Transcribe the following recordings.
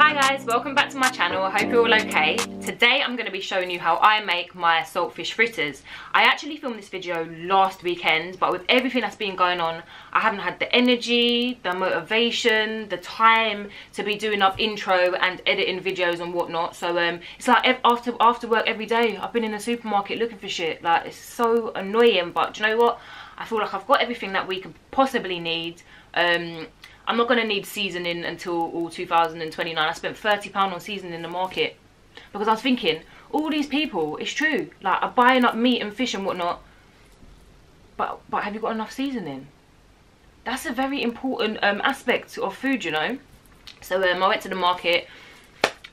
Hi guys, welcome back to my channel. I hope you're all okay. Today I'm going to be showing you how I make my saltfish fritters. I actually filmed this video last weekend, but with everything that's been going on, I haven't had the energy, the motivation, the time to be doing up intro and editing videos and whatnot. So um, it's like after, after work every day, I've been in the supermarket looking for shit. Like, it's so annoying, but you know what? I feel like I've got everything that we could possibly need. Um, I'm not going to need seasoning until all 2029. I spent £30 on seasoning in the market because I was thinking, all these people, it's true, like are buying up meat and fish and whatnot, but but have you got enough seasoning? That's a very important um, aspect of food, you know. So um, I went to the market,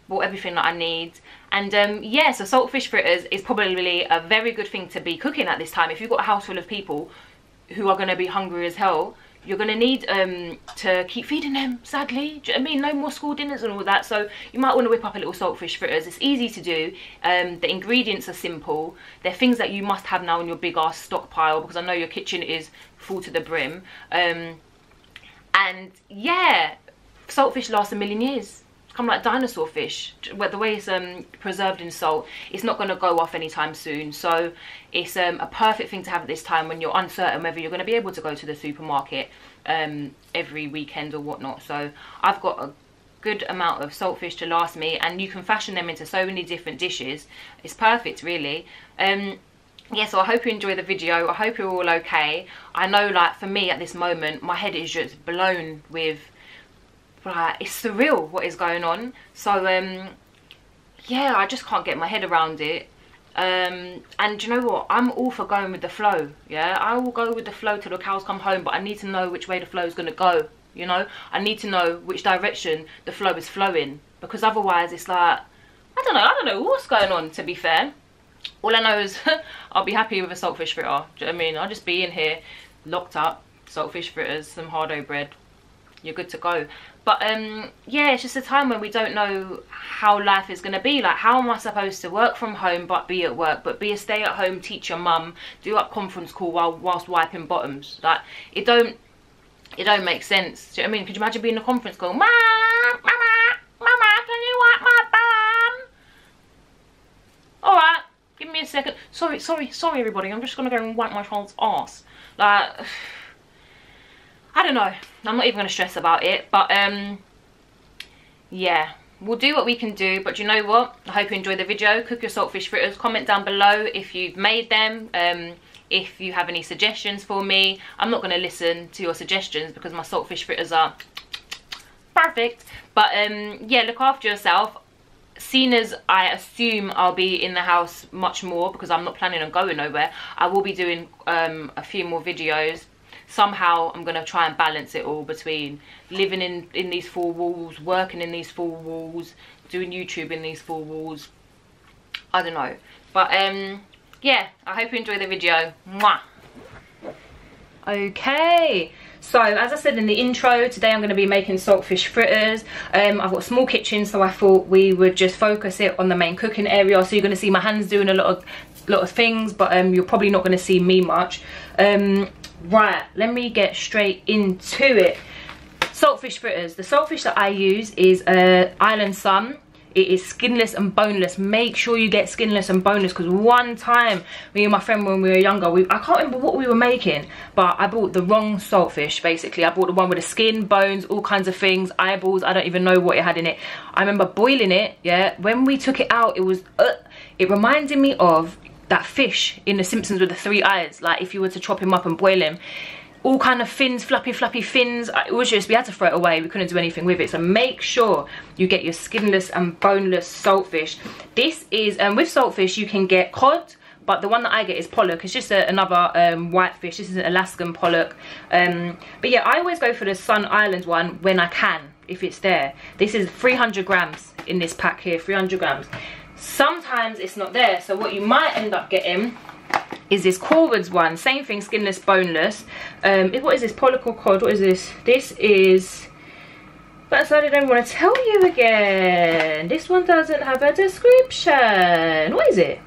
bought everything that I need, and um, yeah, so salt fish fritters is probably a very good thing to be cooking at this time. If you've got a house full of people who are going to be hungry as hell, you're going to need um, to keep feeding them, sadly. Do you know I mean? No more school dinners and all that. So you might want to whip up a little saltfish fritters. It's easy to do. Um, the ingredients are simple. They're things that you must have now in your big ass stockpile because I know your kitchen is full to the brim. Um, and yeah, saltfish lasts a million years kind like dinosaur fish. Where the way it's um, preserved in salt it's not going to go off anytime soon. So it's um, a perfect thing to have at this time when you're uncertain whether you're going to be able to go to the supermarket um, every weekend or whatnot. So I've got a good amount of saltfish to last me and you can fashion them into so many different dishes. It's perfect really. Um, yeah so i hope you enjoy the video. I hope you're all okay. I know like for me at this moment my head is just blown with like it's surreal what is going on. So um yeah i just can't get my head around it. Um and you know what? I'm all for going with the flow yeah? I will go with the flow till the cows come home but i need to know which way the flow is going to go you know? I need to know which direction the flow is flowing because otherwise it's like i don't know i don't know what's going on to be fair. All i know is i'll be happy with a saltfish fritter do you know i mean? I'll just be in here locked up saltfish fritters some hardo bread you're good to go. But um yeah it's just a time when we don't know how life is going to be. Like how am i supposed to work from home but be at work but be a stay-at-home teacher mum do up conference call while whilst wiping bottoms? Like it don't it don't make sense. Do you know what i mean? Could you imagine being in a conference call mama mama can you wipe my bum? All right give me a second. Sorry sorry sorry everybody. I'm just gonna go and wipe my child's ass like I don't know. I'm not even going to stress about it. But, um, yeah. We'll do what we can do. But you know what? I hope you enjoyed the video. Cook your saltfish fritters. Comment down below if you've made them. Um, if you have any suggestions for me. I'm not going to listen to your suggestions because my saltfish fritters are perfect. But, um, yeah, look after yourself seeing as I assume I'll be in the house much more because I'm not planning on going nowhere, I will be doing um, a few more videos somehow I'm going to try and balance it all between living in, in these four walls, working in these four walls, doing YouTube in these four walls. I don't know. But um, yeah, I hope you enjoy the video. Mwah. Okay, so as I said in the intro, today I'm going to be making saltfish fritters. Um, I've got a small kitchen, so I thought we would just focus it on the main cooking area. So you're going to see my hands doing a lot of lot of things, but um, you're probably not going to see me much. Um, Right, let me get straight into it. Saltfish fritters. The saltfish that I use is uh, Island Sun. It is skinless and boneless. Make sure you get skinless and boneless because one time, me and my friend when we were younger, we, I can't remember what we were making, but I bought the wrong saltfish basically. I bought the one with the skin, bones, all kinds of things, eyeballs. I don't even know what it had in it. I remember boiling it, yeah. When we took it out, it was, uh, it reminded me of that fish in The Simpsons with the three eyes. Like if you were to chop him up and boil him, all kind of fins, flappy, flappy fins. It was just, we had to throw it away. We couldn't do anything with it. So make sure you get your skinless and boneless saltfish. This is, um, with saltfish, you can get cod, but the one that I get is pollock. It's just a, another um, white fish. This is an Alaskan pollock. Um, but yeah, I always go for the Sun Island one when I can, if it's there. This is 300 grams in this pack here, 300 grams sometimes it's not there. So what you might end up getting is this Corwood's one. Same thing skinless boneless. Um what is this? Pollock or cod. What is this? This is but I don't want to tell you again. This one doesn't have a description. What is it?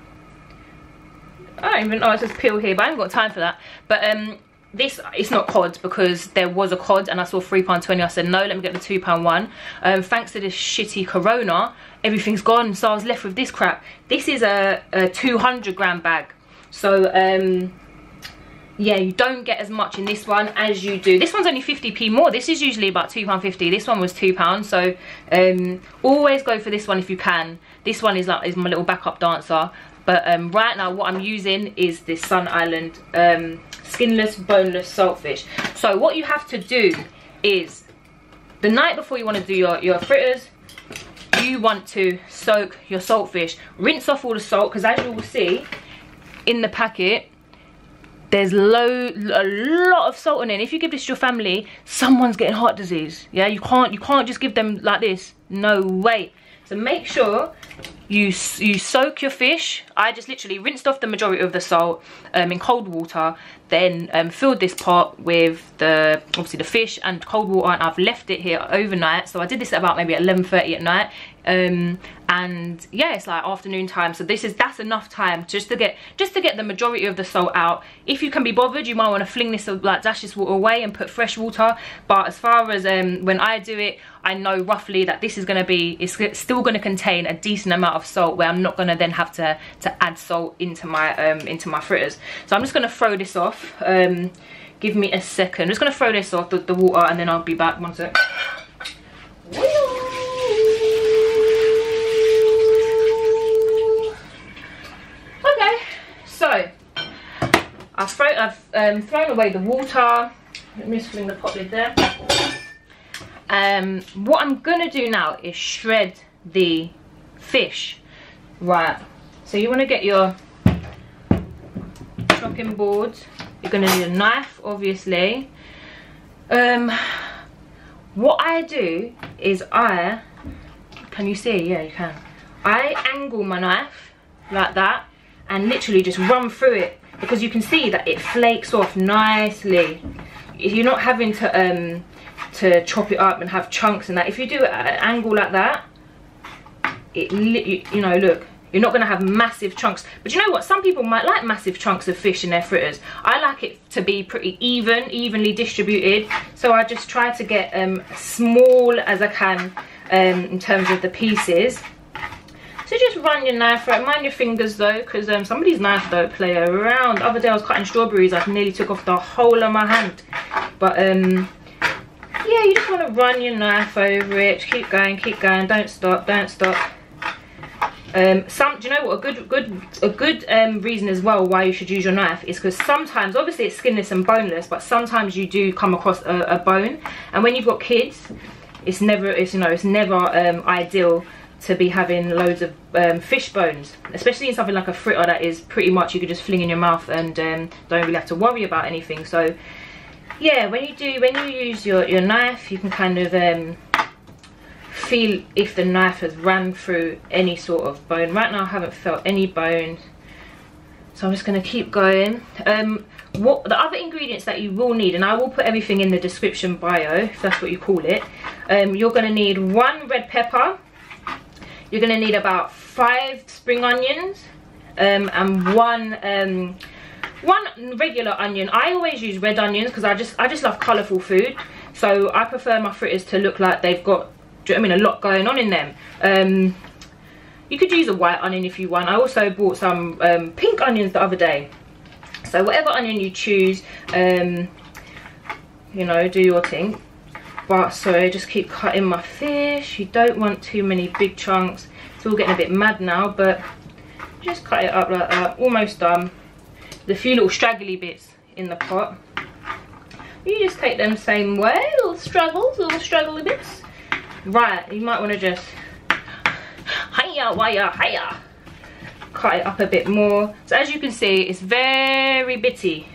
I don't even know it says peel here but I haven't got time for that. But um this it's not cod because there was a cod and I saw £3.20 I said no let me get the £2 one. Um, thanks to this shitty corona everything's gone so I was left with this crap. This is a, a 200 gram bag. So um, yeah you don't get as much in this one as you do. This one's only 50p more. This is usually about £2.50 this one was £2 so um, always go for this one if you can. This one is like is my little backup dancer. But um, right now what I'm using is this Sun Island um, skinless boneless saltfish. So what you have to do is the night before you want to do your, your fritters you want to soak your saltfish rinse off all the salt because as you will see in the packet there's low a lot of salt in it. If you give this to your family someone's getting heart disease. Yeah you can't you can't just give them like this. No way so make sure you you soak your fish. I just literally rinsed off the majority of the salt um, in cold water then um, filled this pot with the obviously the fish and cold water and I've left it here overnight. So I did this at about maybe 11:30 at night um, and yeah it's like afternoon time. So this is that's enough time just to get just to get the majority of the salt out. If you can be bothered you might want to fling this like dash this water away and put fresh water. But as far as um, when I do it I know roughly that this is going to be it's still going to contain a decent amount of salt where I'm not going to then have to to add salt into my um, into my fritters. So I'm just going to throw this off. Um, give me a second. I'm just going to throw this off the, the water and then I'll be back. One sec I've, thrown, I've um, thrown away the water. Let me fling the pot lid there. Um, what I'm going to do now is shred the fish. Right, so you want to get your chopping board. You're going to need a knife, obviously. Um, what I do is I, can you see? Yeah, you can. I angle my knife like that and literally just run through it because you can see that it flakes off nicely. You're not having to um to chop it up and have chunks and that if you do it at an angle like that it you, know look you're not going to have massive chunks. But you know what? Some people might like massive chunks of fish in their fritters. I like it to be pretty even evenly distributed. So i just try to get um small as i can um in terms of the pieces so just run your knife right. Mind your fingers though, because um, some of these knives don't play around. The other day I was cutting strawberries, I nearly took off the whole of my hand. But um, yeah, you just want to run your knife over it. Keep going, keep going. Don't stop, don't stop. Um, some, do you know what? A good, good, a good um, reason as well why you should use your knife is because sometimes, obviously, it's skinless and boneless, but sometimes you do come across a, a bone, and when you've got kids, it's never, it's you know, it's never um, ideal to be having loads of um, fish bones especially in something like a fritter that is pretty much you could just fling in your mouth and um, don't really have to worry about anything. So yeah when you do when you use your your knife you can kind of um, feel if the knife has ran through any sort of bone. Right now I haven't felt any bones so I'm just going to keep going. Um, what the other ingredients that you will need and I will put everything in the description bio if that's what you call it um, you're going to need one red pepper you're going to need about five spring onions um, and one um, one regular onion. I always use red onions because I just I just love colourful food. So I prefer my fritters to look like they've got I mean a lot going on in them. Um, you could use a white onion if you want. I also bought some um, pink onions the other day. So whatever onion you choose, um, you know, do your thing but so just keep cutting my fish. You don't want too many big chunks. It's all getting a bit mad now but just cut it up like that. Almost done. The few little straggly bits in the pot. You just take them same way. Little struggles little straggly bits. Right you might want to just hiya wire hiya. Cut it up a bit more. So as you can see it's very bitty.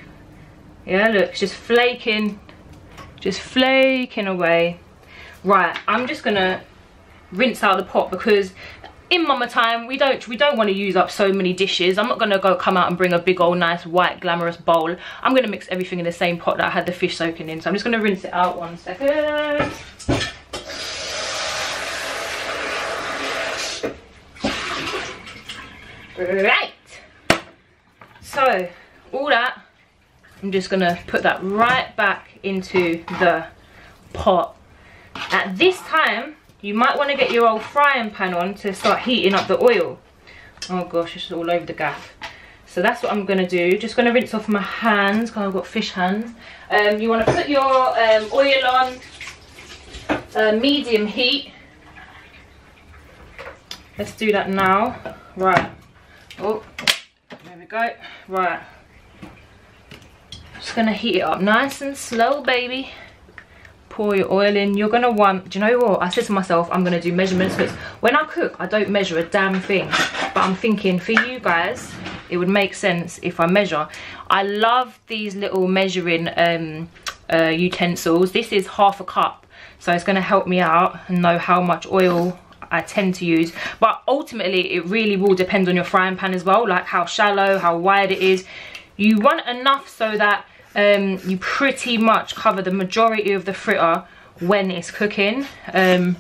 Yeah look it's just flaking just flaking away. Right i'm just gonna rinse out the pot because in mama time we don't we don't want to use up so many dishes. I'm not gonna go come out and bring a big old nice white glamorous bowl. I'm gonna mix everything in the same pot that i had the fish soaking in. So i'm just gonna rinse it out one second. Right. So all that i'm just gonna put that right back into the pot. At this time, you might want to get your old frying pan on to start heating up the oil. Oh gosh, it's all over the gaff. So that's what I'm gonna do. Just gonna rinse off my hands because I've got fish hands. Um, you wanna put your um, oil on uh, medium heat. Let's do that now. Right. Oh, there we go. Right. Just gonna heat it up nice and slow, baby. Pour your oil in. You're gonna want do you know what? I said to myself i'm gonna do measurements because when i cook i don't measure a damn thing. But i'm thinking for you guys it would make sense if i measure. I love these little measuring um, uh, utensils. This is half a cup so it's to help me out and know how much oil I tend to use. But ultimately it really will depend on your frying pan as well like how shallow how wide it is. You want enough so that um, you pretty much cover the majority of the fritter when it's cooking. Um,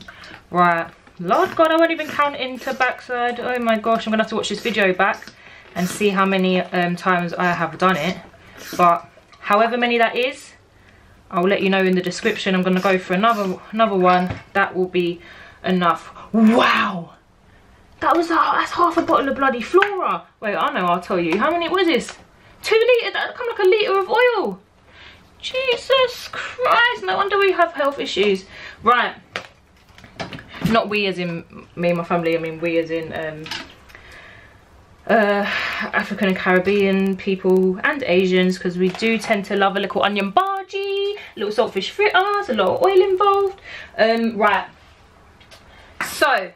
right, Lord God, I won't even count into backside. Oh my gosh, I'm gonna have to watch this video back and see how many um, times I have done it. But however many that is, I'll let you know in the description. I'm gonna go for another another one. That will be enough. Wow, that was that's half a bottle of bloody Flora. Wait, I know. I'll tell you. How many was this? Two litres, that come like a litre of oil. Jesus Christ, no wonder we have health issues. Right, not we as in me and my family, I mean we as in um, uh, African and Caribbean people and Asians because we do tend to love a little onion bhaji, little saltfish fritters, a lot of oil involved. Um, right, so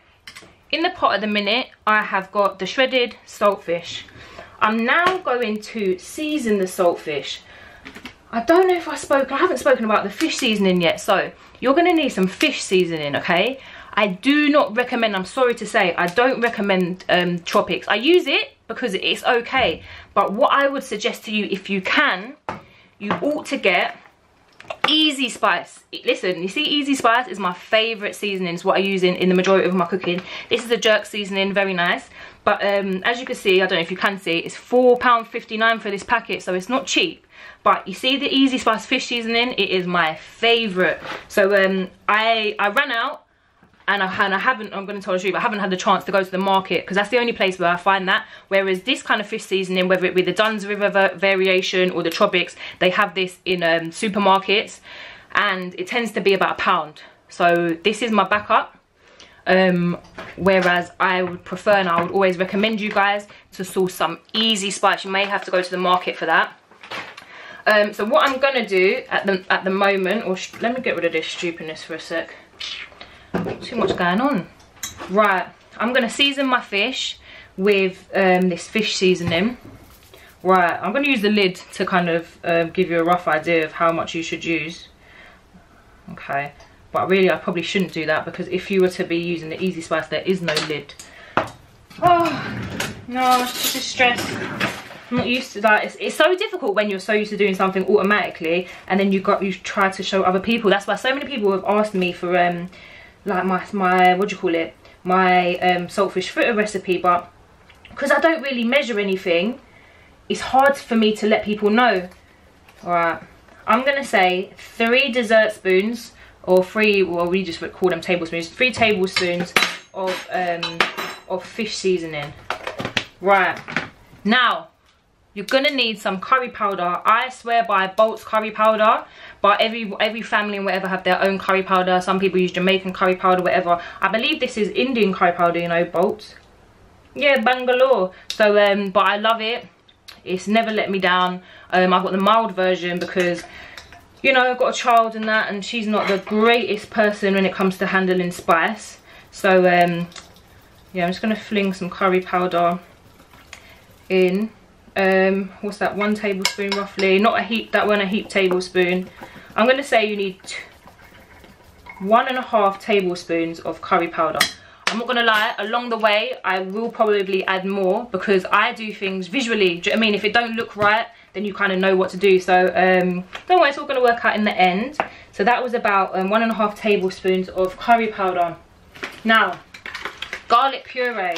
in the pot at the minute I have got the shredded saltfish. I'm now going to season the saltfish. I don't know if I spoke, I haven't spoken about the fish seasoning yet. So you're gonna need some fish seasoning, okay? I do not recommend, I'm sorry to say, I don't recommend um, Tropics. I use it because it's okay. But what I would suggest to you, if you can, you ought to get Easy Spice. Listen, you see Easy Spice is my favourite seasoning. It's what I use in, in the majority of my cooking. This is a jerk seasoning, very nice. But um, as you can see, I don't know if you can see, it's £4.59 for this packet, so it's not cheap. But you see the Easy Spice fish seasoning? It is my favourite. So um, I, I ran out and I, and I haven't, I'm going to tell the truth, I haven't had the chance to go to the market because that's the only place where I find that. Whereas this kind of fish seasoning, whether it be the Dunn's River variation or the Tropics, they have this in um, supermarkets and it tends to be about a pound. So this is my backup. Um, whereas I would prefer and I would always recommend you guys to source some easy spice. You may have to go to the market for that. Um, so what I'm gonna do at the at the moment, or let me get rid of this stupidness for a sec. Too much going on. Right, I'm to season my fish with um, this fish seasoning. Right, I'm to use the lid to kind of um, give you a rough idea of how much you should use. Okay, but really I probably shouldn't do that because if you were to be using the Easy Spice, there is no lid. Oh, no, it's just stress. I'm not used to that. It's, it's so difficult when you're so used to doing something automatically and then you got you try to show other people. That's why so many people have asked me for um like my my what do you call it my um, saltfish fritter recipe but because I don't really measure anything it's hard for me to let people know all right I'm gonna say three dessert spoons or three well we just call them tablespoons three tablespoons of um of fish seasoning. Right. Now you're gonna need some curry powder. I swear by Bolst's curry powder but every every family and whatever have their own curry powder. Some people use jamaican curry powder whatever. I believe this is indian curry powder you know Bolst's yeah bangalore. So um but i love it. It's never let me down. Um i've got the mild version because you know i've got a child and that and she's not the greatest person when it comes to handling spice. So um yeah i'm just gonna fling some curry powder in. Um what's that one tablespoon roughly? Not a heap that one a heap tablespoon. I'm going to say you need one and a half tablespoons of curry powder. I'm not gonna lie along the way i will probably add more because i do things visually do you know i mean? If it don't look right then you kind of know what to do so um don't worry it's all gonna work out in the end so that was about um, one and a half tablespoons of curry powder now garlic puree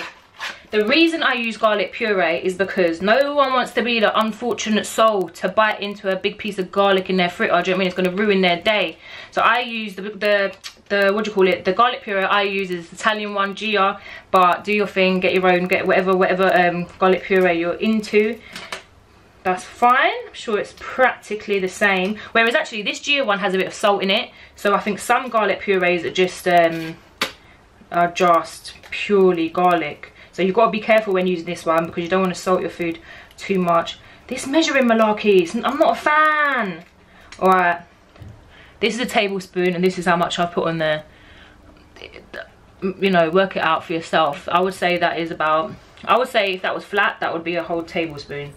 the reason I use garlic puree is because no one wants to be the unfortunate soul to bite into a big piece of garlic in their fritter. I Do you know I mean? It's going to ruin their day. So I use the, the, the, what do you call it? The garlic puree I use is Italian one, Gia. But do your thing, get your own, get whatever, whatever um, garlic puree you're into that's fine. I'm sure it's practically the same. Whereas actually this Gia one has a bit of salt in it. So i think some garlic purees are just um are just purely garlic. So you've got to be careful when using this one because you don't want to salt your food too much. This measuring malarkey i'm not a fan. All right this is a tablespoon and this is how much i put on there. You know work it out for yourself. I would say that is about i would say if that was flat that would be a whole tablespoon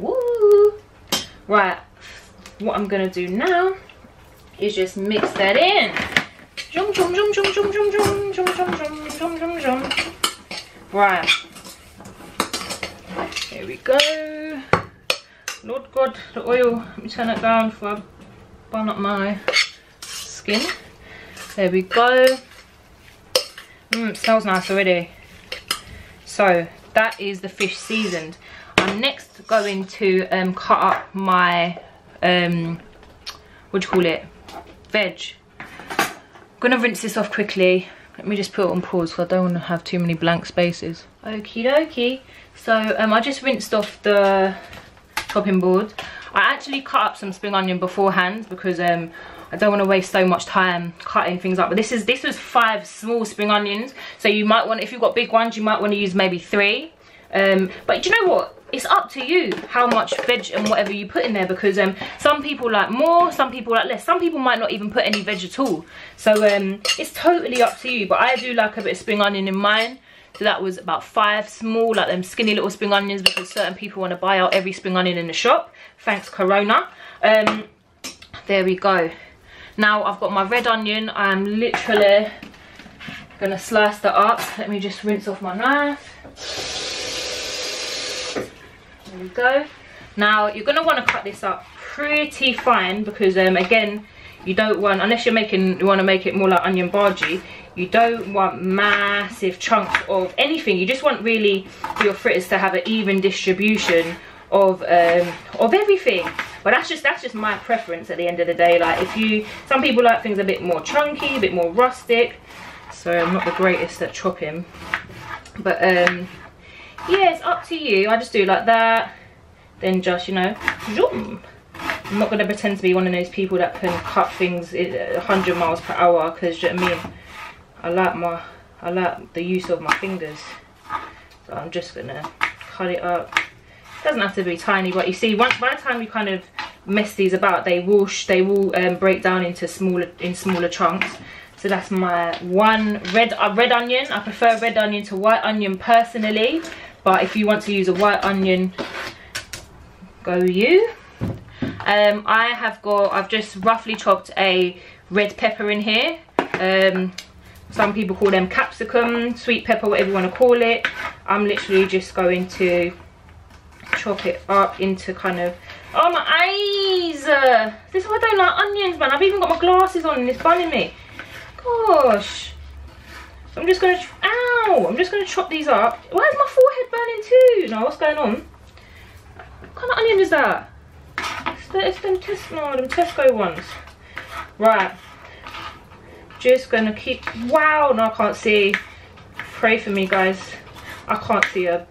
Woo! Right, what I'm gonna do now is just mix that in. Right. Here we go. Lord God, the oil. Let me turn it down for I burn up my skin. There we go. Mmm, smells nice already. So, that is the fish seasoned. I'm next going to um, cut up my, um, what do you call it, veg. I'm gonna rinse this off quickly. Let me just put it on pause because I don't want to have too many blank spaces. Okie dokie. So um, I just rinsed off the chopping board. I actually cut up some spring onion beforehand because um, I don't want to waste so much time cutting things up. But this is this was five small spring onions. So you might want, if you've got big ones, you might want to use maybe three. Um, but do you know what? It's up to you how much veg and whatever you put in there because um some people like more some people like less. Some people might not even put any veg at all. So um it's totally up to you but i do like a bit of spring onion in mine. So that was about five small like them skinny little spring onions because certain people want to buy out every spring onion in the shop. Thanks corona. Um there we go. Now i've got my red onion. I'm literally gonna slice that up. Let me just rinse off my knife we go. Now you're going to want to cut this up pretty fine because um, again you don't want unless you're making you want to make it more like onion bhaji you don't want massive chunks of anything. You just want really your fritters to have an even distribution of um, of everything. But that's just that's just my preference at the end of the day. Like if you some people like things a bit more chunky a bit more rustic. So i'm not the greatest at chopping. But um yeah it's up to you. I just do like that then just you know zoom. I'm not going to pretend to be one of those people that can cut things 100 miles per hour because you know what i mean? I like my i like the use of my fingers. So i'm just gonna cut it up. It doesn't have to be tiny but you see once by the time you kind of mess these about they will they will um, break down into smaller in smaller chunks. So that's my one red uh, red onion. I prefer red onion to white onion personally but if you want to use a white onion go you. Um, i have got i've just roughly chopped a red pepper in here. Um, some people call them capsicum sweet pepper whatever you want to call it. I'm literally just going to chop it up into kind of oh my eyes! This is why i don't like onions man. I've even got my glasses on and it's bunning me. Gosh i'm just gonna ow! I'm just gonna chop these up. Why is my forehead burning too? No what's going on? What kind of onion is that? It's, the, it's them Tesco, no, them Tesco ones. Right. Just gonna keep wow no i can't see. Pray for me guys. I can't see a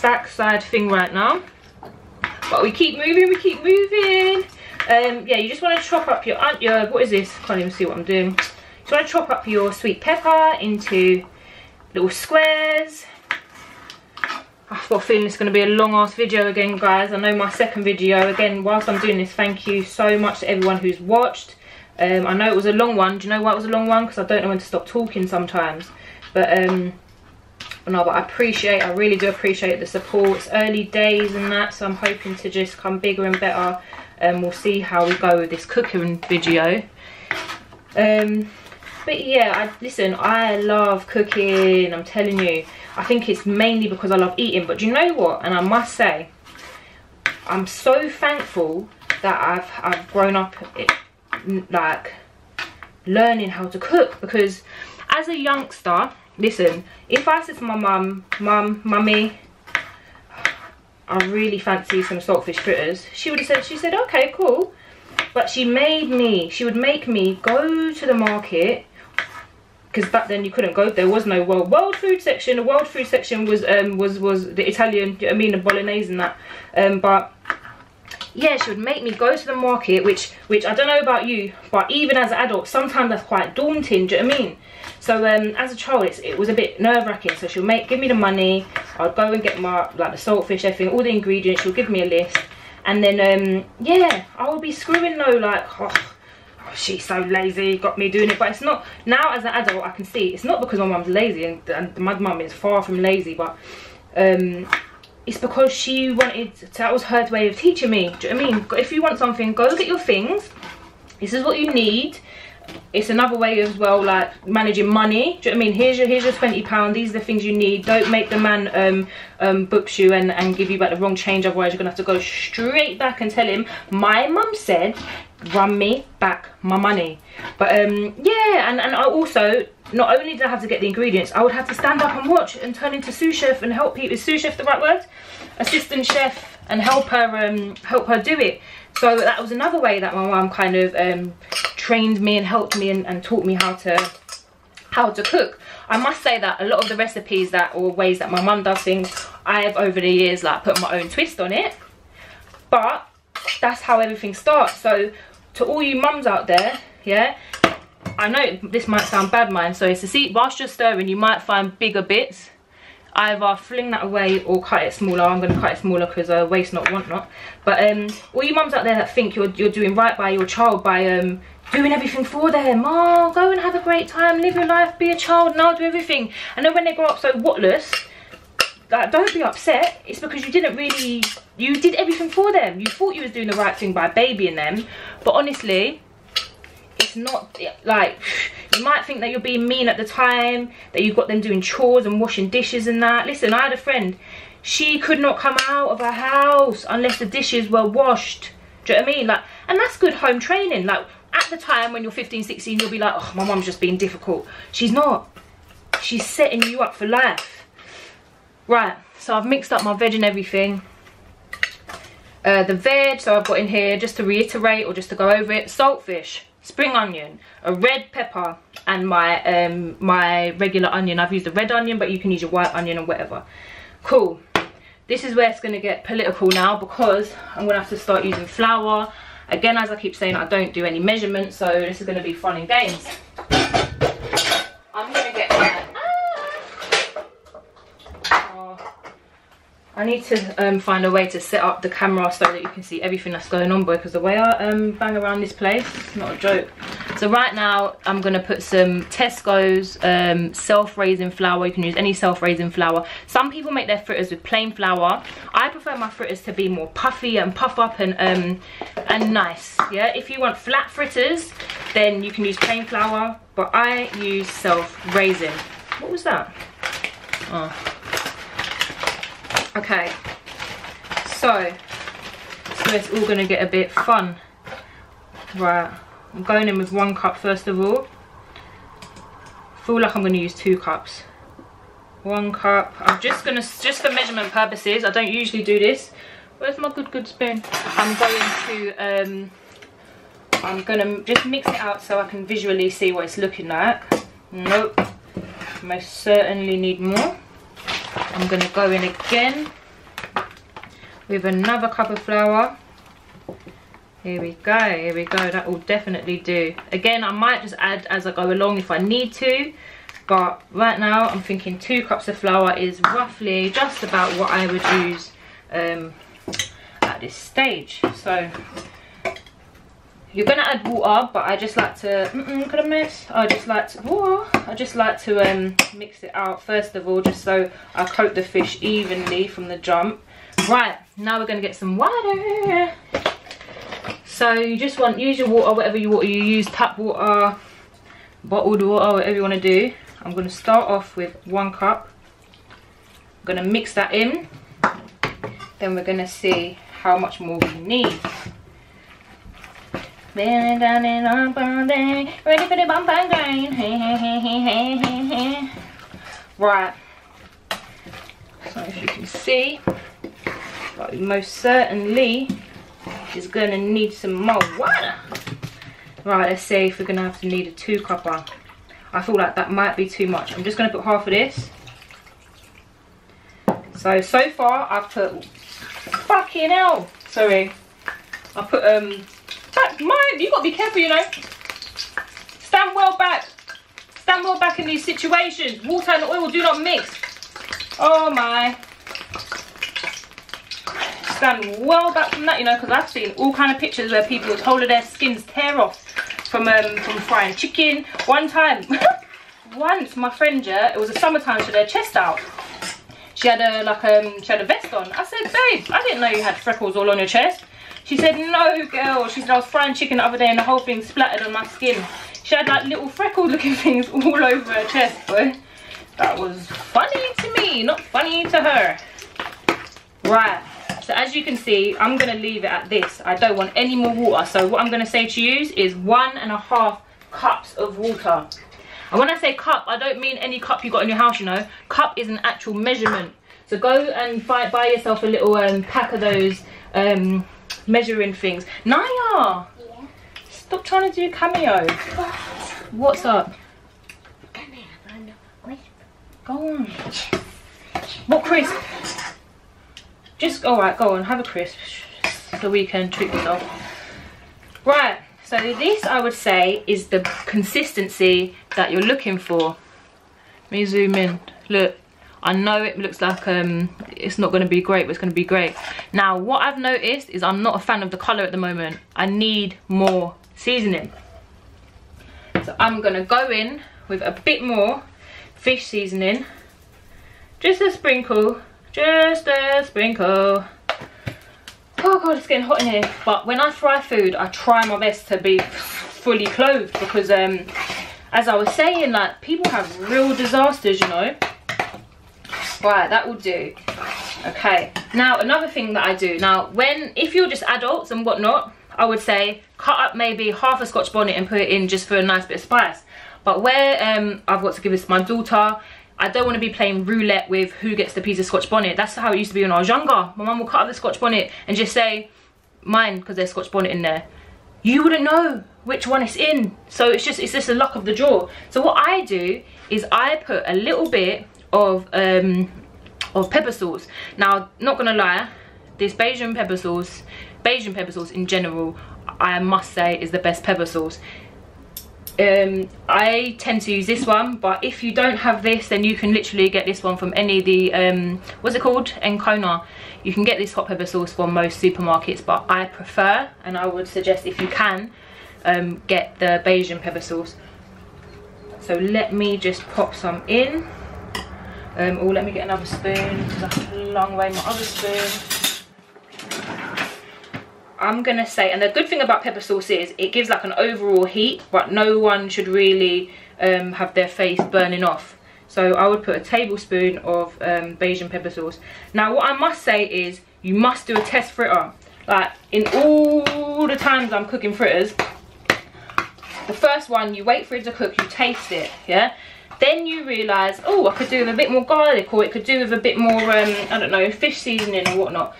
backside thing right now. But we keep moving we keep moving. Um yeah you just want to chop up your your what is this? Can't even see what i'm doing so I chop up your sweet pepper into little squares. I've got a feeling it's going to be a long ass video again guys. I know my second video, again whilst I'm doing this thank you so much to everyone who's watched. Um, I know it was a long one. Do you know why it was a long one? Because I don't know when to stop talking sometimes. But um, no, but I appreciate, I really do appreciate the support. It's early days and that, so I'm hoping to just come bigger and better. And um, we'll see how we go with this cooking video. Um, but yeah I, listen i love cooking i'm telling you i think it's mainly because i love eating but you know what and i must say i'm so thankful that i've i've grown up eh, it, like learning how to cook because as a youngster listen, if I said to my mum, mum, mummy, I really fancy some saltfish fritters, she would have said, she said, okay, cool. But she made me, she would make me go to the market because back then you couldn't go. There was no world world food section. The world food section was um was was the italian i mean the bolognese and that. Um but yeah she would make me go to the market which which i don't know about you but even as an adult sometimes that's quite daunting do you know what i mean? So um as a child it was a bit nerve-wracking. So she'll make give me the money. I'll go and get my like the saltfish everything all the ingredients. She'll give me a list. And then um yeah i will be screwing though like oh, oh, she's so lazy got me doing it. But it's not now as an adult i can see it's not because my mum's lazy and, and my mum is far from lazy but um it's because she wanted to, that was her way of teaching me. Do you know what i mean? If you want something go get your things. This is what you need. It's another way as well like managing money. Do you know what i mean? Here's your here's your 20 pound. These are the things you need. Don't make the man um um books you and and give you back the wrong change otherwise you're gonna have to go straight back and tell him. My mum said run me back my money. But um yeah and and i also not only did i have to get the ingredients i would have to stand up and watch and turn into sous chef and help people is sous chef the right word? Assistant chef and help her um help her do it. So that was another way that my mum kind of um trained me and helped me and, and taught me how to how to cook. I must say that a lot of the recipes that or ways that my mum does things i've over the years like put my own twist on it. But that's how everything starts. So to all you mums out there yeah i know this might sound bad mind so it's a seat whilst you're stirring you might find bigger bits. Either fling that away or cut it smaller. I'm going to cut it smaller because uh, waste not want not. But um all you mums out there that think you're you're doing right by your child by um doing everything for them. Oh go and have a great time live your life be a child and i'll do everything. And then when they grow up so whatless like don't be upset. It's because you didn't really you did everything for them. You thought you was doing the right thing by babying them. But honestly it's not like you might think that you're being mean at the time that you've got them doing chores and washing dishes and that. Listen i had a friend. She could not come out of her house unless the dishes were washed. Do you know what i mean? Like and that's good home training. Like at the time when you're 15 16 you'll be like oh my mom's just being difficult. She's not. She's setting you up for life right so i've mixed up my veg and everything. Uh, the veg so i've got in here just to reiterate or just to go over it. Saltfish spring onion a red pepper and my um my regular onion. I've used a red onion but you can use your white onion or whatever. Cool. This is where it's going to get political now because i'm going to have to start using flour. Again, as I keep saying, I don't do any measurements, so this is going to be fun and games. I'm going to get my... Oh, I need to um, find a way to set up the camera so that you can see everything that's going on boy because the way I um, bang around this place, it's not a joke. So right now, I'm going to put some Tesco's um, self-raising flour. You can use any self-raising flour. Some people make their fritters with plain flour. I prefer my fritters to be more puffy and puff up and um, and nice. Yeah, if you want flat fritters, then you can use plain flour. But I use self-raising. What was that? Oh. Okay. So, so it's all going to get a bit fun. Right. I'm going in with one cup first of all. feel like I'm going to use two cups. One cup. I'm just going to, just for measurement purposes, I don't usually do this. Where's my good, good spoon? I'm going to, um, I'm going to just mix it out so I can visually see what it's looking like. Nope. Most certainly need more. I'm going to go in again with another cup of flour. Here we go here we go. That will definitely do. Again i might just add as i go along if i need to but right now i'm thinking two cups of flour is roughly just about what i would use um, at this stage. So you're gonna add water but i just like to mm -mm, could i i just like to i just like to um, mix it out first of all just so i coat the fish evenly from the jump. Right now we're gonna get some water. So you just want use your water whatever you water you use tap water bottled water whatever you want to do. I'm going to start off with one cup. I'm going to mix that in. Then we're going to see how much more we need ready for the bump and grind Right. So as you can see, but most certainly is gonna need some more water. Right, let's see if we're gonna have to need a two cupper. I feel like that might be too much. I'm just gonna put half of this. So, so far I've put, fucking hell, sorry. I put, um, back, mine, you gotta be careful, you know. Stand well back. Stand well back in these situations. Water and oil do not mix. Oh my. Stand well back from that, you know, because I've seen all kind of pictures where people with whole of their skins tear off from um from frying chicken. One time, once my friend, yeah, it was a summertime, she had her chest out. She had a like um she had a vest on. I said, babe, I didn't know you had freckles all on your chest. She said, no girl. She said I was frying chicken the other day and the whole thing splattered on my skin. She had like little freckled looking things all over her chest, boy. That was funny to me, not funny to her. Right, so as you can see, I'm gonna leave it at this. I don't want any more water. So what I'm gonna say to you is one and a half cups of water. And when I say cup, I don't mean any cup you got in your house, you know. Cup is an actual measurement. So go and buy, buy yourself a little um, pack of those um, measuring things. Naya! Yeah. Stop trying to do cameo. What's up? Go on. What crisp? Just, alright, go on, have a crisp. So we can treat yourself. Right, so this I would say is the consistency that you're looking for. Let me zoom in. Look, I know it looks like um, it's not going to be great, but it's going to be great. Now, what I've noticed is I'm not a fan of the colour at the moment. I need more seasoning. So I'm going to go in with a bit more fish seasoning. Just a sprinkle. Just a sprinkle. Oh god, it's getting hot in here. But when I fry food, I try my best to be fully clothed because um, as I was saying, like people have real disasters, you know. Right, that will do. Okay, now another thing that I do. Now, when, if you're just adults and whatnot, I would say cut up maybe half a scotch bonnet and put it in just for a nice bit of spice. But where um, I've got to give this to my daughter, I don't want to be playing roulette with who gets the piece of scotch bonnet. That's how it used to be when I was younger. My mum will cut up the scotch bonnet and just say, mine, because there's scotch bonnet in there. You wouldn't know which one it's in. So it's just, it's just a luck of the draw. So what I do is I put a little bit of, um, of pepper sauce. Now, not gonna lie, this Bajan pepper sauce, Bajan pepper sauce in general, I must say is the best pepper sauce. Um, I tend to use this one but if you don't have this then you can literally get this one from any of the um, what's it called? Encona. You can get this hot pepper sauce from most supermarkets but I prefer and I would suggest if you can um, get the Bajan pepper sauce. So let me just pop some in um, oh let me get another spoon because I flung away my other spoon I'm gonna say, and the good thing about pepper sauce is it gives like an overall heat, but no one should really um, have their face burning off. So I would put a tablespoon of um, Bajan pepper sauce. Now what I must say is you must do a test fritter. Like in all the times I'm cooking fritters, the first one you wait for it to cook, you taste it, yeah? Then you realise, oh, I could do with a bit more garlic or it could do with a bit more, um, I don't know, fish seasoning or whatnot.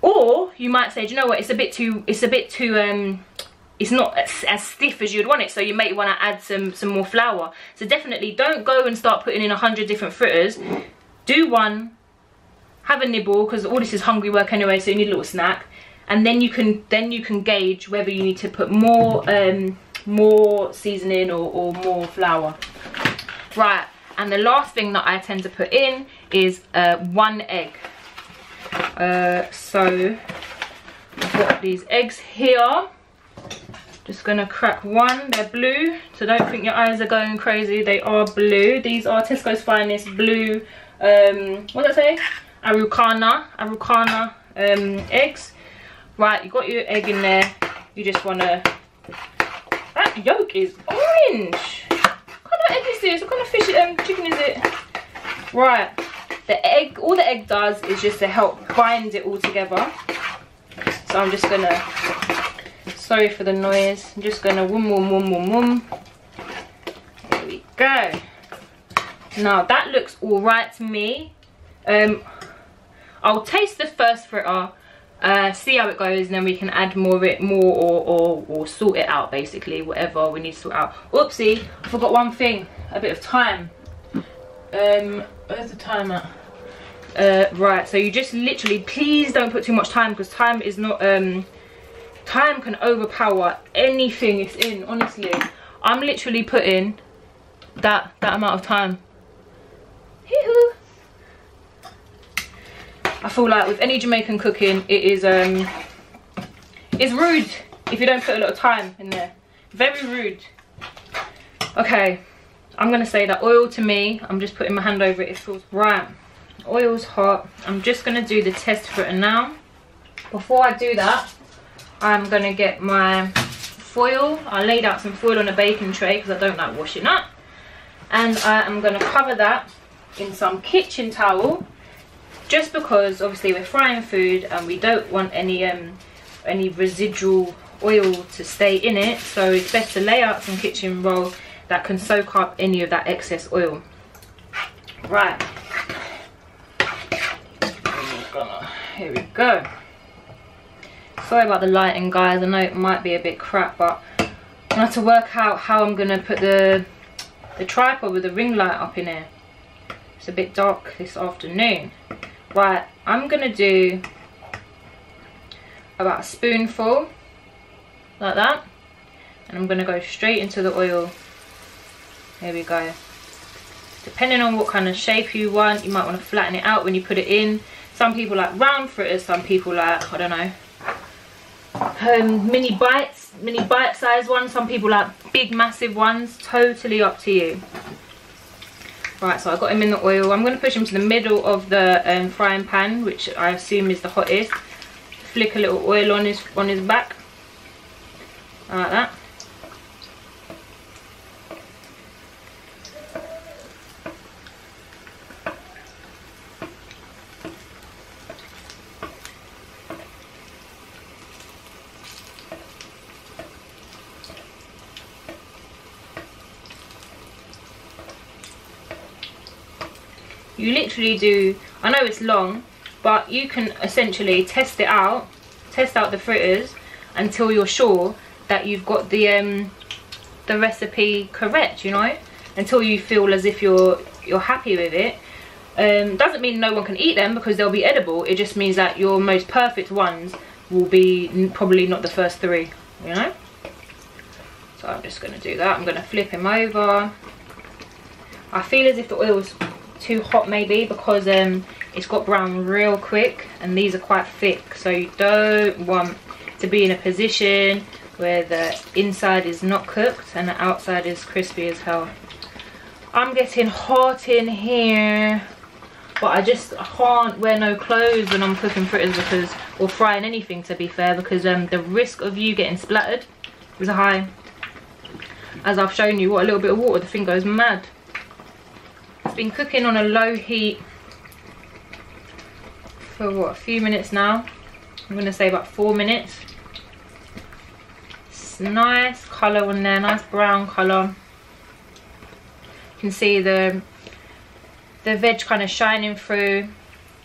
Or you might say do you know what? It's a bit too it's a bit too um it's not as, as stiff as you'd want it so you may want to add some some more flour. So definitely don't go and start putting in a hundred different fritters. Do one have a nibble because all this is hungry work anyway so you need a little snack. And then you can then you can gauge whether you need to put more um more seasoning or, or more flour right and the last thing that i tend to put in is uh, one egg uh, so I've got these eggs here. Just gonna crack one. They're blue, so don't think your eyes are going crazy. They are blue. These are Tesco's finest blue. Um, what did I say? Araucana, Araucana um, eggs. Right, you got your egg in there. You just wanna. That yolk is orange. What egg is this? What kind of fish um, chicken is it? Right the egg all the egg does is just to help bind it all together so i'm just gonna sorry for the noise i'm just gonna wum wum wum wum wum there we go now that looks all right to me um i'll taste the first fritter uh, see how it goes and then we can add more it more or, or or sort it out basically whatever we need to sort out. Oopsie i forgot one thing. A bit of thyme. Um where's the timer? Uh right so you just literally please don't put too much thyme because thyme is not um thyme can overpower anything it's in honestly. I'm literally putting that that amount of thyme I feel like with any Jamaican cooking, it is um, it's rude if you don't put a lot of time in there. Very rude. Okay, I'm gonna say that oil to me, I'm just putting my hand over it, it feels right. Oil's hot. I'm just gonna do the test fritter now. Before I do that, I'm gonna get my foil. I laid out some foil on a baking tray because I don't like washing up. And I am gonna cover that in some kitchen towel just because obviously we're frying food and we don't want any um, any residual oil to stay in it so it's best to lay out some kitchen roll that can soak up any of that excess oil. Right. Here we go. Sorry about the lighting guys. I know it might be a bit crap but i have to work out how i'm gonna put the the tripod with the ring light up in here. It's a bit dark this afternoon Right, I'm to do about a spoonful, like that. And I'm to go straight into the oil. There we go. Depending on what kind of shape you want, you might want to flatten it out when you put it in. Some people like round fritters, some people like, I don't know, um, mini bites, mini bite size ones. Some people like big massive ones, totally up to you. Right, so I got him in the oil. I'm going to push him to the middle of the um, frying pan, which I assume is the hottest. Flick a little oil on his on his back, like that. You literally do i know it's long but you can essentially test it out test out the fritters until you're sure that you've got the um the recipe correct you know until you feel as if you're you're happy with it. Um doesn't mean no one can eat them because they'll be edible it just means that your most perfect ones will be probably not the first three you know? So i'm just going to do that i'm going to flip him over. I feel as if the oil's too hot maybe because um, it's got brown real quick and these are quite thick. So you don't want to be in a position where the inside is not cooked and the outside is crispy as hell. I'm getting hot in here but I just can't wear no clothes when I'm cooking fritters because or frying anything to be fair because um, the risk of you getting splattered is high. As I've shown you what a little bit of water the thing goes mad been cooking on a low heat for what, a few minutes now. I'm to say about four minutes. It's nice colour on there, nice brown colour. You can see the the veg kind of shining through.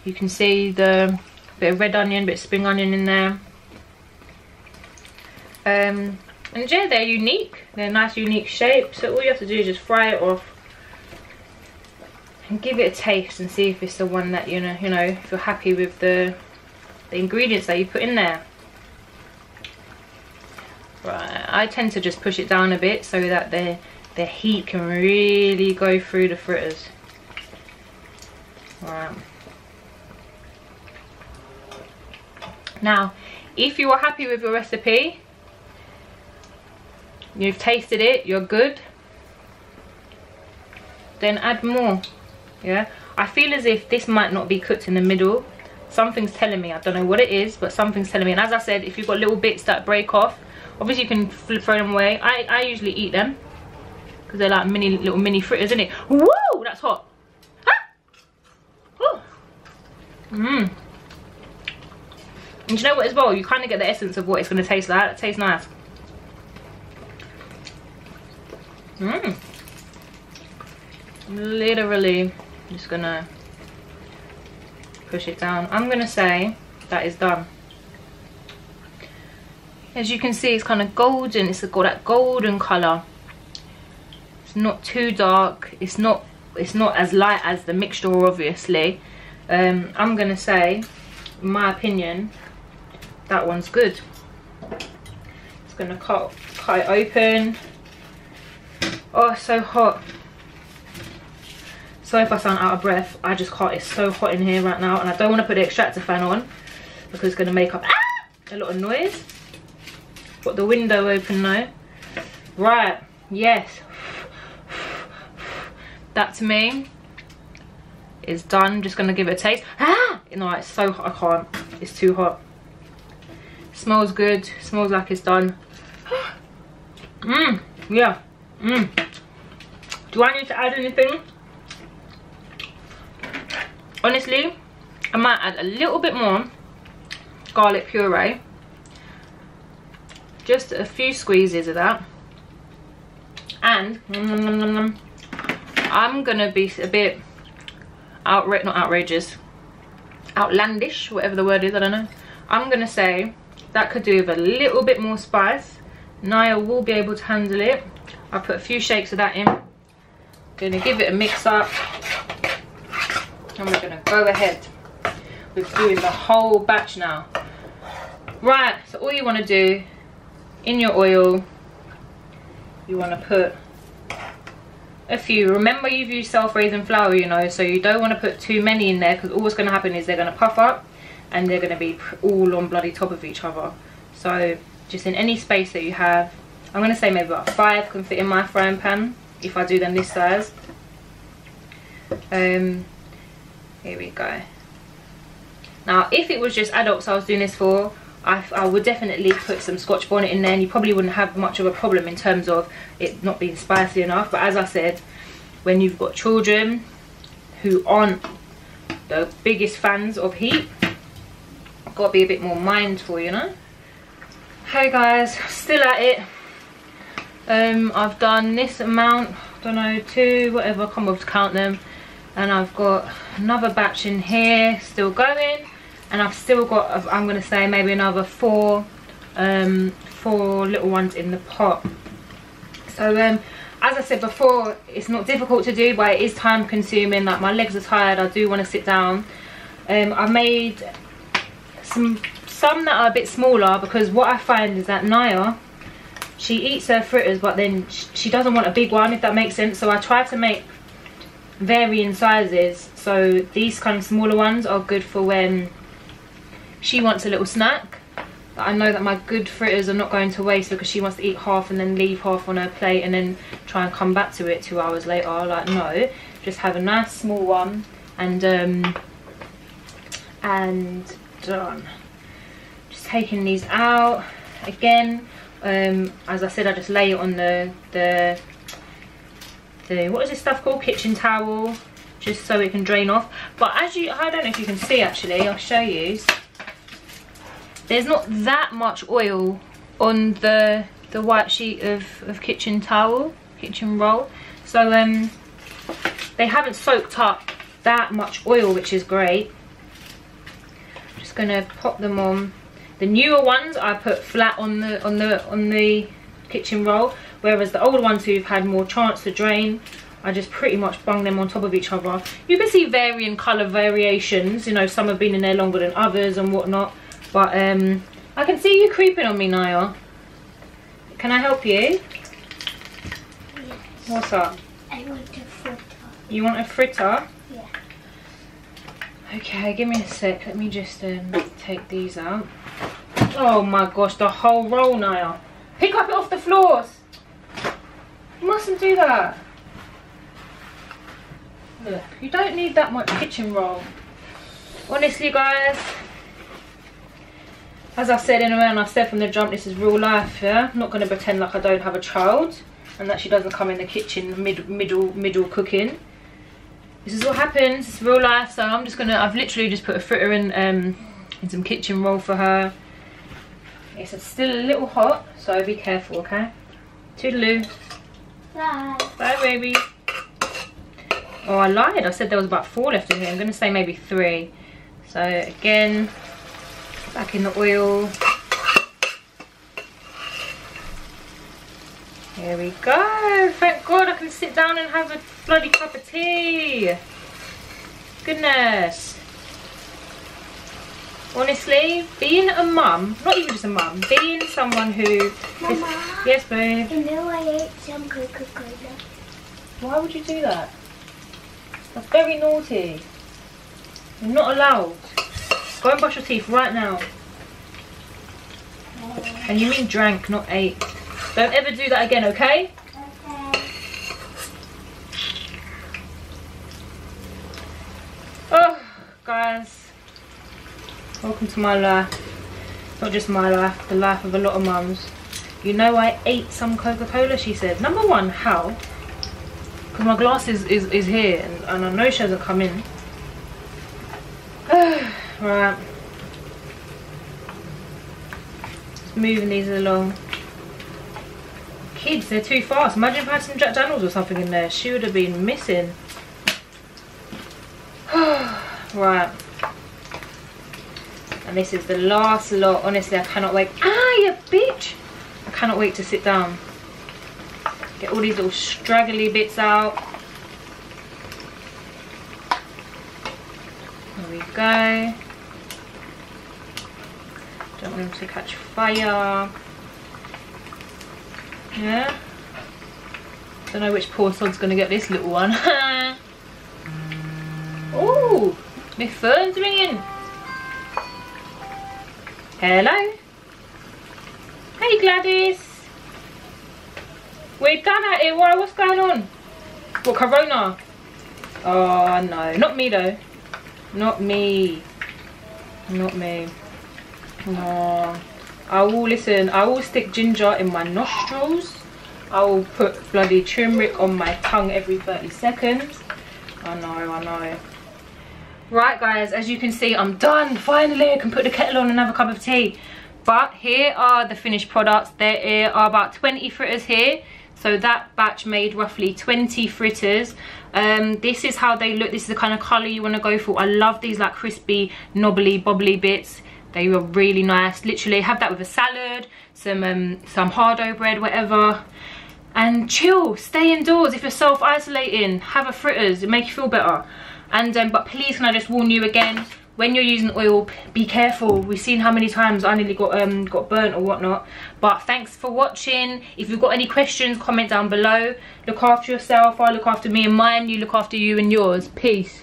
You can see the bit of red onion, bit of spring onion in there. Um, and yeah, they're unique. They're nice, unique shape. So all you have to do is just fry it off and give it a taste and see if it's the one that you know you know if you're happy with the the ingredients that you put in there. Right I tend to just push it down a bit so that the the heat can really go through the fritters. Right. Now if you are happy with your recipe you've tasted it you're good then add more yeah? I feel as if this might not be cooked in the middle. Something's telling me. I don't know what it is but something's telling me. And as i said if you've got little bits that break off obviously you can throw them away. I i usually eat them because they're like mini little mini fritters isn't it whoa! That's hot. Mmm. And you know what as well? You kind of get the essence of what it's going to taste like. It tastes nice. Mmm. literally just gonna push it down. I'm gonna say that is done. As you can see, it's kind of golden. It's got that golden color. It's not too dark. It's not. It's not as light as the mixture, obviously. Um, I'm gonna say, in my opinion, that one's good. It's gonna cut cut it open. Oh, so hot. So if I sound out of breath, I just can't. It's so hot in here right now, and I don't want to put the extractor fan on because it's gonna make up ah, a lot of noise. Got the window open now. Right, yes. That to me is done. Just gonna give it a taste. Ah! No, it's so hot. I can't. It's too hot. Smells good. Smells like it's done. Mmm. Yeah. Mmm. Do I need to add anything? Honestly, I might add a little bit more garlic puree. Just a few squeezes of that. And I'm gonna be a bit outright, not outrageous, outlandish, whatever the word is, I don't know. I'm gonna say that could do with a little bit more spice. Naya will be able to handle it. I'll put a few shakes of that in. Gonna give it a mix up. And we're gonna go ahead with doing the whole batch now. Right, so all you wanna do in your oil, you wanna put a few. Remember you've used self-raising flour, you know, so you don't want to put too many in there because all what's going to happen is they're going to puff up and they're going to be all on bloody top of each other. So just in any space that you have, I'm going to say maybe about five can fit in my frying pan if I do them this size. Um, here we go. Now, if it was just adults I was doing this for, I, I, would definitely put some scotch bonnet in there and you probably wouldn't have much of a problem in terms of it not being spicy enough but as I said when you've got children who aren't the biggest fans of heat got to be a bit more mindful you know? Hey guys still at it. Um, I've done this amount I don't know two whatever come up to count them and I've got another batch in here still going. And I've still got I'm gonna say maybe another four um, four little ones in the pot. So um, as I said before it's not difficult to do but it is time consuming. Like my legs are tired. I do want to sit down. Um, I made some some that are a bit smaller because what I find is that Naya she eats her fritters but then she doesn't want a big one if that makes sense. So I try to make varying sizes so these kind of smaller ones are good for when she wants a little snack. But I know that my good fritters are not going to waste because she wants to eat half and then leave half on her plate and then try and come back to it two hours later. Like, no. Just have a nice small one and, um, and done. Just taking these out. Again, um, as I said, I just lay it on the, the, what is this stuff called? Kitchen towel just so it can drain off but as you i don't know if you can see actually i'll show you there's not that much oil on the the white sheet of, of kitchen towel, kitchen roll. So um, they haven't soaked up that much oil, which is great. I'm just gonna pop them on. The newer ones I put flat on the on the on the kitchen roll, whereas the older ones who've had more chance to drain, I just pretty much bung them on top of each other. You can see varying colour variations, you know, some have been in there longer than others and whatnot. But um, I can see you creeping on me, Naya. Can I help you? Yes. What's up? I want a fritter. You want a fritter? Yeah. Okay, give me a sec. Let me just um, take these out. Oh my gosh, the whole roll, Naya. Pick up it off the floors. You mustn't do that. Look, you don't need that much kitchen roll. Honestly, guys, as I said in and I've said from the jump, this is real life, yeah? I'm not going to pretend like I don't have a child and that she doesn't come in the kitchen mid middle middle cooking. This is what happens, it's real life, so I'm just gonna, I've literally just put a fritter in, um, in some kitchen roll for her. It's still a little hot, so be careful, okay? Toodaloo. Bye. Bye, baby. Oh, I lied. I said there was about four left in here. I'm going to say maybe three. So again, back in the oil. Here we go. Thank God I can sit down and have a bloody cup of tea. Goodness. Honestly, being a mum, not even just a mum, being someone who... Mama, is, yes, babe? you know I ate some Coca-Cola. Why would you do that? That's very naughty. You're not allowed. Go and brush your teeth right now. Oh. And you mean drank, not ate. Don't ever do that again, okay? Okay. Oh, guys. Welcome to my life. Not just my life, the life of a lot of mums. You know I ate some Coca-Cola, she said. Number one, how? Because my glass is, is, is here and, and I know she hasn't come in. right. Just moving these along. Kids, they're too fast. Imagine if I had some Jack Daniels or something in there. She would have been missing. right. This is the last lot. Honestly, I cannot wait. Ah, you bitch! I cannot wait to sit down. Get all these little straggly bits out. There we go. Don't want them to catch fire. Yeah. Don't know which poor sod's gonna get this little one. oh, my phone's ringing. Hello. Hey Gladys. We're done eh, at it. Why? What's going on? What, Corona? Oh, no. Not me, though. Not me. Not me. No. I will, listen, I will stick ginger in my nostrils. I will put bloody turmeric on my tongue every 30 seconds. I know, I know. Right, guys, as you can see, I'm done. Finally, I can put the kettle on and have a cup of tea. But here are the finished products. There are about 20 fritters here. So that batch made roughly 20 fritters. Um, this is how they look. This is the kind of color you want to go for. I love these like crispy knobbly bobbly bits. They were really nice. Literally have that with a salad some um, some hardo bread whatever. And chill stay indoors. If you're self-isolating have a fritters. It make you feel better and um, but please can i just warn you again? When you're using oil be careful. We've seen how many times i nearly got um got burnt or whatnot. But thanks for watching. If you've got any questions comment down below. Look after yourself. I look after me and mine. You look after you and yours. Peace